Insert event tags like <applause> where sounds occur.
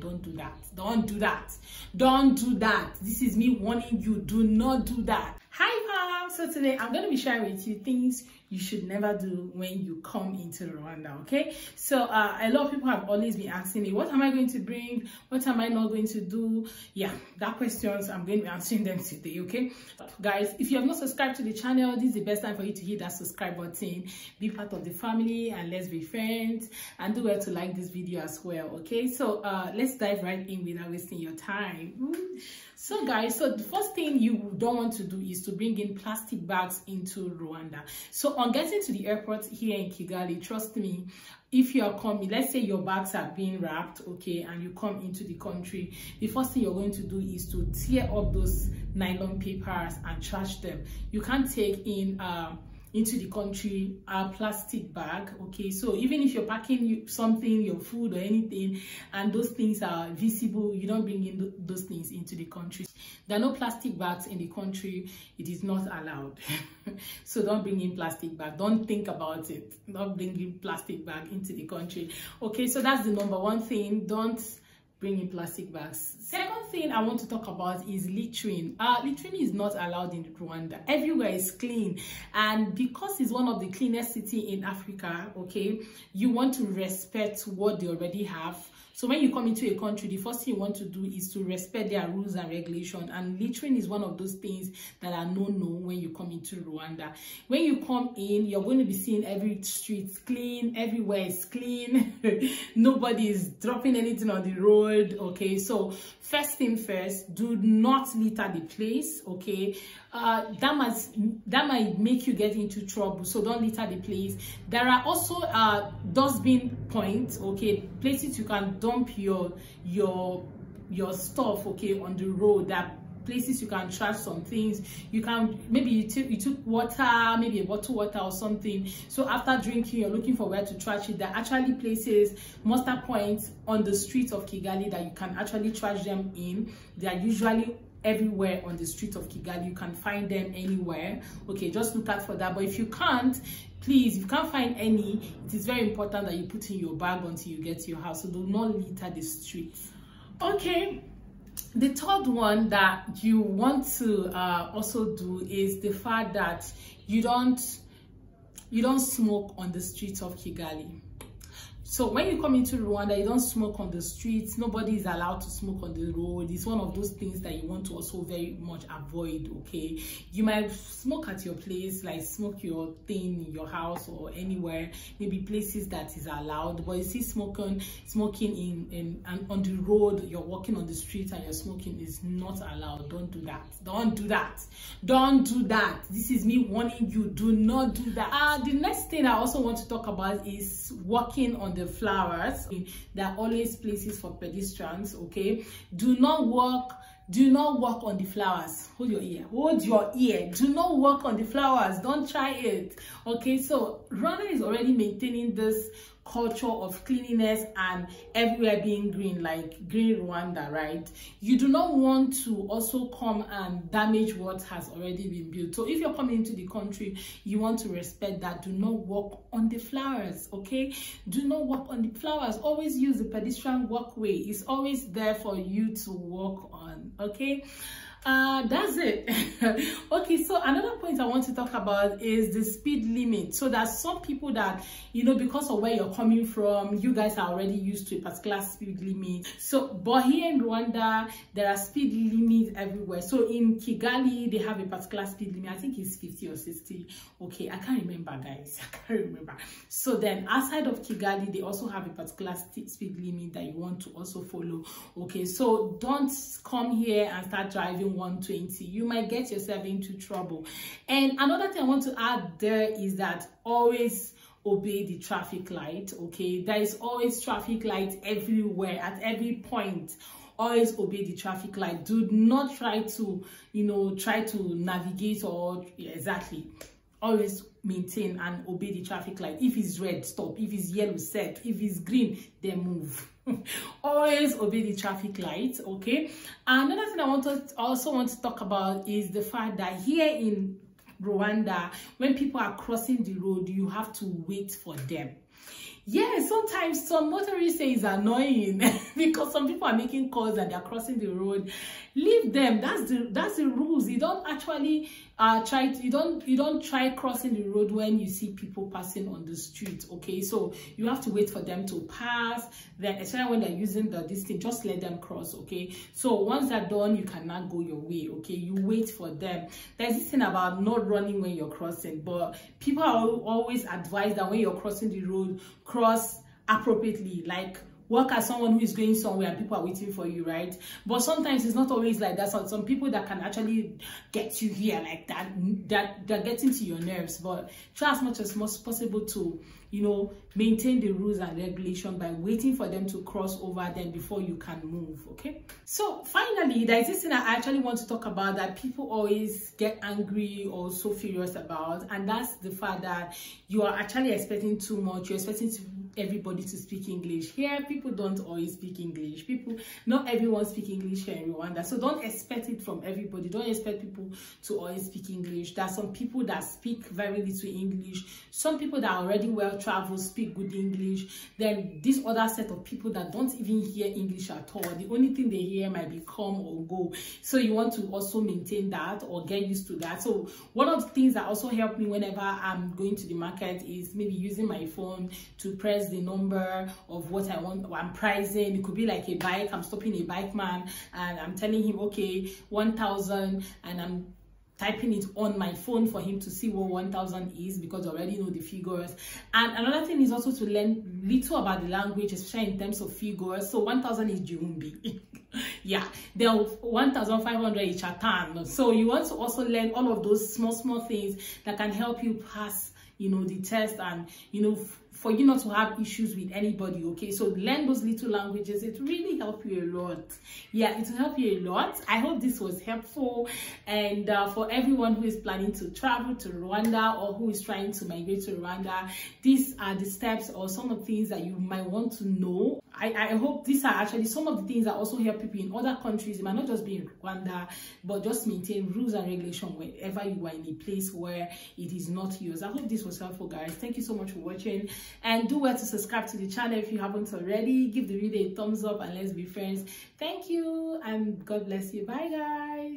don't do that. Don't do that. Don't do that. This is me warning you. Do not do that. Hi so today i'm going to be sharing with you things you should never do when you come into Rwanda okay? So uh, a lot of people have always been asking me what am I going to bring? What am I not going to do? Yeah that questions I'm going to be answering them today okay? Guys if you have not subscribed to the channel this is the best time for you to hit that subscribe button. Be part of the family and let's be friends and do well to like this video as well okay? So uh, let's dive right in without wasting your time so guys so the first thing you don't want to do is to bring in plastic bags into Rwanda so on getting to the airport here in Kigali, trust me, if you are coming, let's say your bags are being wrapped, okay, and you come into the country, the first thing you're going to do is to tear up those nylon papers and trash them. You can't take in uh, into the country a plastic bag okay? So even if you're packing something your food or anything and those things are visible you don't bring in those things into the country. There are no plastic bags in the country. It is not allowed. <laughs> So don't bring in plastic bag. Don't think about it. Not bringing plastic bag into the country. Okay so that's the number one thing. Don't bring in plastic bags. Second thing I want to talk about is littering. Uh, littering is not allowed in Rwanda. Everywhere is clean. And because it's one of the cleanest city in Africa, okay, you want to respect what they already have so when you come into a country, the first thing you want to do is to respect their rules and regulations. And littering is one of those things that are no-no when you come into Rwanda. When you come in, you're going to be seeing every street clean, everywhere is clean. <laughs> Nobody is dropping anything on the road, okay? So first thing first, do not litter the place, okay? Uh, that must that might make you get into trouble so don't litter the place there are also uh dustbin points okay places you can dump your your your stuff okay on the road that places you can trash some things you can maybe you took you took water maybe a bottle water or something so after drinking you're looking for where to trash it there are actually places muster points on the streets of kigali that you can actually trash them in they are usually everywhere on the street of Kigali. You can find them anywhere. Okay, just look out for that. But if you can't, please, if you can't find any, it is very important that you put in your bag until you get to your house. So do not litter the streets. Okay, the third one that you want to uh, also do is the fact that you don't you don't smoke on the streets of Kigali so when you come into Rwanda, you don't smoke on the streets. Nobody is allowed to smoke on the road. It's one of those things that you want to also very much avoid, okay? You might smoke at your place, like smoke your thing in your house or anywhere, maybe places that is allowed. But you see smoking, smoking in, in and on the road, you're walking on the street and you're smoking is not allowed. Don't do that. Don't do that. Don't do that. This is me warning you. Do not do that. Uh, the next thing I also want to talk about is walking on the flowers there are always places for pedestrians okay? Do not walk do not walk on the flowers. Hold your ear. Hold your ear. Do not walk on the flowers. Don't try it. Okay so Rwanda is already maintaining this culture of cleanliness and everywhere being green like green Rwanda right? You do not want to also come and damage what has already been built. So if you're coming into the country you want to respect that. Do not walk on the flowers okay? Do not walk on the flowers. Always use the pedestrian walkway. It's always there for you to walk on okay uh that's it. <laughs> Okay so another point i want to talk about is the speed limit. So there's some people that you know because of where you're coming from you guys are already used to a particular speed limit. So but here in rwanda there are speed limits everywhere. So in kigali they have a particular speed limit. I think it's 50 or 60 okay i can't remember guys. <laughs> I can't remember. So then outside of kigali they also have a particular speed limit that you want to also follow. Okay so don't come here and start driving 120 you might get yourself into trouble. And another thing i want to add there is that always obey the traffic light okay? There is always traffic light everywhere at every point. Always obey the traffic light. Do not try to you know try to navigate or yeah, exactly. Always maintain and obey the traffic light. If it's red stop. If it's yellow set. If it's green then move <laughs> always obey the traffic lights okay? Another thing i want to also want to talk about is the fact that here in rwanda when people are crossing the road you have to wait for them. Yeah sometimes some motorists say it's annoying <laughs> because some people are making calls and they're crossing the road. Leave them. That's the that's the rules. You don't actually uh try to, you don't you don't try crossing the road when you see people passing on the street okay? So you have to wait for them to pass then especially when they're using the this thing just let them cross okay? So once they're done you cannot go your way okay? You wait for them. There's this thing about not running when you're crossing but people are always advised that when you're crossing the road cross appropriately like work as someone who is going somewhere and people are waiting for you, right? But sometimes it's not always like that. So some people that can actually get you here like that, that they're getting to your nerves. But try as much as possible to, you know, maintain the rules and regulation by waiting for them to cross over them before you can move, okay? So finally, there's this thing I actually want to talk about that people always get angry or so furious about, and that's the fact that you are actually expecting too much. You're expecting to everybody to speak English. Here, people don't always speak English. People, not everyone speak English here in Rwanda. So don't expect it from everybody. Don't expect people to always speak English. There are some people that speak very little English. Some people that are already well traveled speak good English. Then this other set of people that don't even hear English at all. The only thing they hear might be come or go. So you want to also maintain that or get used to that. So one of the things that also help me whenever I'm going to the market is maybe using my phone to press the number of what I want, I'm pricing. It could be like a bike. I'm stopping a bike man and I'm telling him, okay, 1,000 and I'm typing it on my phone for him to see what 1000 is because I already know the figures. And another thing is also to learn little about the language especially in terms of figures. So 1000 is Jumbi. <laughs> Yeah. Then 1500 is Chatan so you want to also learn all of those small small things that can help you pass you know the test and you know for you not to have issues with anybody okay so learn those little languages it really help you a lot yeah it will help you a lot i hope this was helpful and uh, for everyone who is planning to travel to rwanda or who is trying to migrate to rwanda these are the steps or some of the things that you might want to know I, I hope these are actually some of the things that also help people in other countries. It might not just be in Rwanda, but just maintain rules and regulation wherever you are in a place where it is not yours. I hope this was helpful, guys. Thank you so much for watching. And do well to subscribe to the channel if you haven't already. Give the video a thumbs up and let's be friends. Thank you and God bless you. Bye, guys.